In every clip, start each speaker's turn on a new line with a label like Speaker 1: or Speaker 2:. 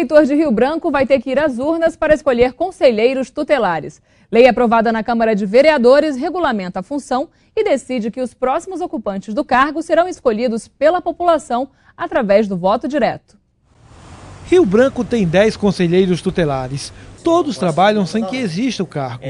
Speaker 1: eleitor de Rio Branco vai ter que ir às urnas para escolher conselheiros tutelares. Lei aprovada na Câmara de Vereadores regulamenta a função e decide que os próximos ocupantes do cargo serão escolhidos pela população através do voto direto.
Speaker 2: Rio Branco tem 10 conselheiros tutelares. Todos trabalham sem que exista o cargo.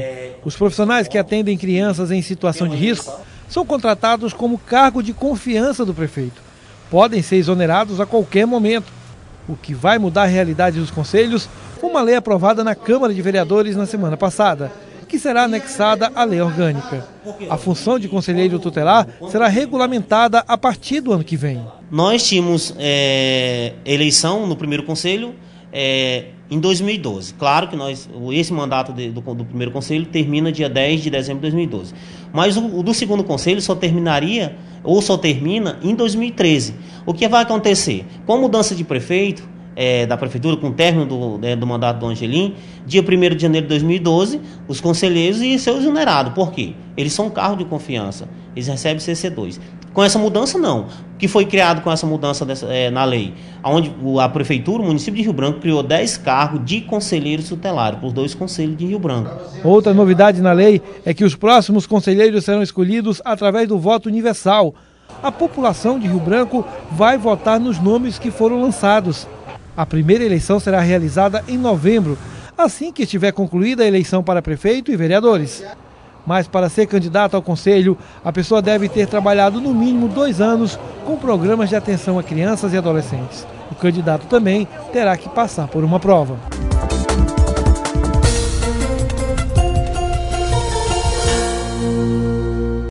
Speaker 2: Os profissionais que atendem crianças em situação de risco são contratados como cargo de confiança do prefeito. Podem ser exonerados a qualquer momento. O que vai mudar a realidade dos conselhos uma lei aprovada na Câmara de Vereadores na semana passada, que será anexada à lei orgânica. A função de conselheiro tutelar será regulamentada a partir do ano que vem.
Speaker 3: Nós tínhamos é, eleição no primeiro conselho é, em 2012. Claro que nós, esse mandato de, do, do, primeiro conselho termina dia 10 de dezembro de 2012. Mas o, o do segundo conselho só terminaria, ou só termina, em 2013. O que vai acontecer? Com a mudança de prefeito, é, da prefeitura, com o término do, é, do mandato do Angelim, dia 1 de janeiro de 2012, os conselheiros iam ser exonerados. Por quê? Eles são carro de confiança, eles recebem CC2. Com essa mudança, não. O que foi criado com essa mudança dessa, é, na lei? Onde a prefeitura, o município de Rio Branco, criou 10 cargos de conselheiros tutelares os dois conselhos de Rio Branco.
Speaker 2: Outra novidade na lei é que os próximos conselheiros serão escolhidos através do voto universal. A população de Rio Branco vai votar nos nomes que foram lançados. A primeira eleição será realizada em novembro, assim que estiver concluída a eleição para prefeito e vereadores. Mas para ser candidato ao conselho, a pessoa deve ter trabalhado no mínimo dois anos com programas de atenção a crianças e adolescentes. O candidato também terá que passar por uma prova.